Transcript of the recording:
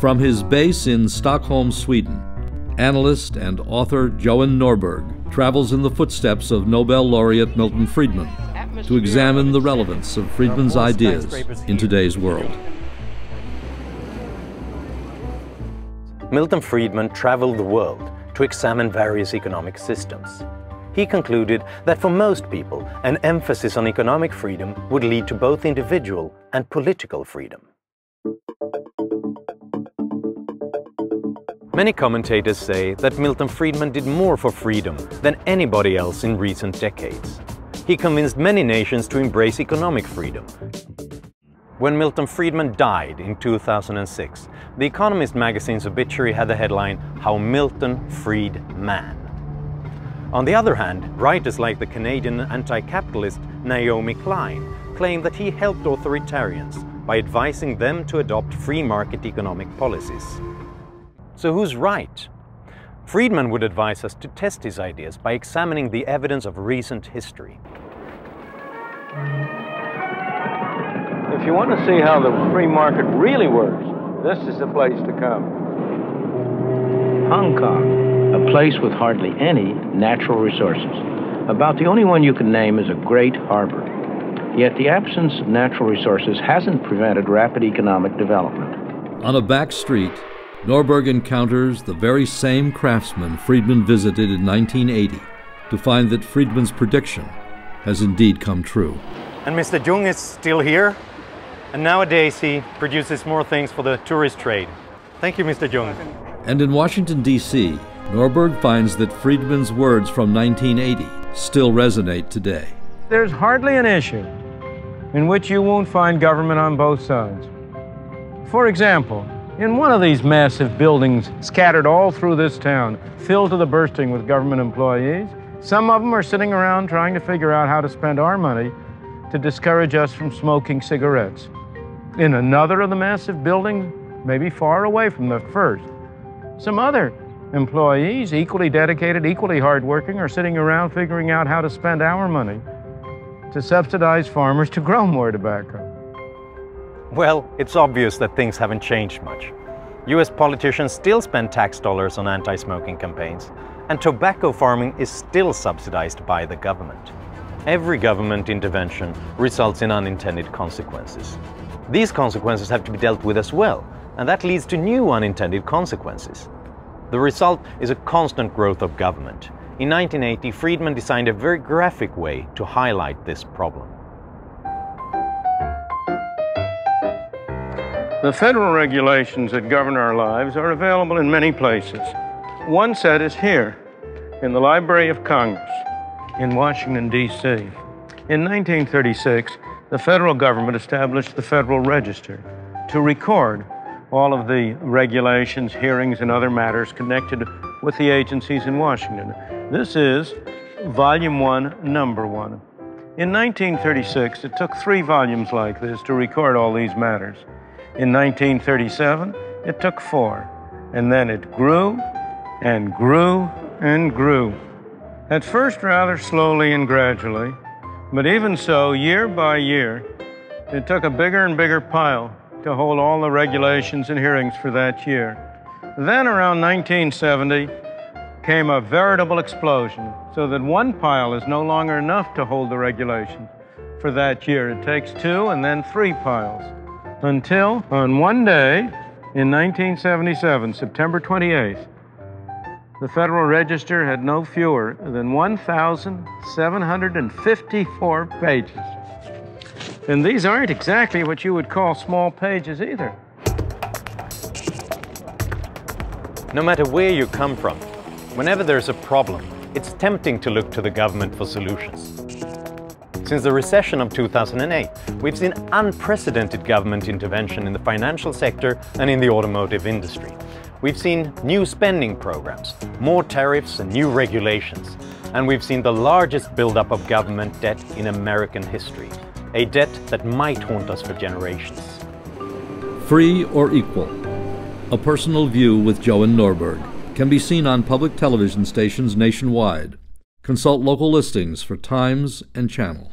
From his base in Stockholm, Sweden, analyst and author Johan Norberg travels in the footsteps of Nobel laureate Milton Friedman to examine the relevance of Friedman's ideas in today's world. Milton Friedman traveled the world to examine various economic systems. He concluded that for most people, an emphasis on economic freedom would lead to both individual and political freedom. Many commentators say that Milton Friedman did more for freedom than anybody else in recent decades. He convinced many nations to embrace economic freedom. When Milton Friedman died in 2006, The Economist magazine's obituary had the headline, How Milton Freed Man. On the other hand, writers like the Canadian anti-capitalist Naomi Klein claim that he helped authoritarians by advising them to adopt free market economic policies. So who's right? Friedman would advise us to test his ideas by examining the evidence of recent history. If you want to see how the free market really works, this is the place to come. Hong Kong, a place with hardly any natural resources. About the only one you can name is a great harbor. Yet the absence of natural resources hasn't prevented rapid economic development. On a back street, Norberg encounters the very same craftsman Friedman visited in 1980 to find that Friedman's prediction has indeed come true. And Mr. Jung is still here, and nowadays he produces more things for the tourist trade. Thank you, Mr. Jung. And in Washington, D.C., Norberg finds that Friedman's words from 1980 still resonate today. There's hardly an issue in which you won't find government on both sides. For example, in one of these massive buildings scattered all through this town, filled to the bursting with government employees, some of them are sitting around trying to figure out how to spend our money to discourage us from smoking cigarettes. In another of the massive buildings, maybe far away from the first, some other employees, equally dedicated, equally hardworking, are sitting around figuring out how to spend our money to subsidize farmers to grow more tobacco. Well, it's obvious that things haven't changed much. US politicians still spend tax dollars on anti-smoking campaigns, and tobacco farming is still subsidized by the government. Every government intervention results in unintended consequences. These consequences have to be dealt with as well, and that leads to new unintended consequences. The result is a constant growth of government. In 1980, Friedman designed a very graphic way to highlight this problem. The federal regulations that govern our lives are available in many places. One set is here, in the Library of Congress, in Washington, D.C. In 1936, the federal government established the Federal Register to record all of the regulations, hearings, and other matters connected with the agencies in Washington. This is Volume 1, Number 1. In 1936, it took three volumes like this to record all these matters. In 1937, it took four, and then it grew and grew and grew. At first, rather slowly and gradually, but even so, year by year, it took a bigger and bigger pile to hold all the regulations and hearings for that year. Then, around 1970, came a veritable explosion, so that one pile is no longer enough to hold the regulations for that year. It takes two and then three piles until on one day in 1977, September 28th, the Federal Register had no fewer than 1,754 pages. And these aren't exactly what you would call small pages either. No matter where you come from, whenever there's a problem, it's tempting to look to the government for solutions. Since the recession of 2008, we've seen unprecedented government intervention in the financial sector and in the automotive industry. We've seen new spending programs, more tariffs and new regulations, and we've seen the largest buildup of government debt in American history, a debt that might haunt us for generations. Free or Equal, a personal view with Johan Norberg, can be seen on public television stations nationwide. Consult local listings for times and channel.